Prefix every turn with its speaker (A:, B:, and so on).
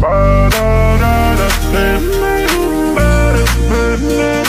A: ba da da da da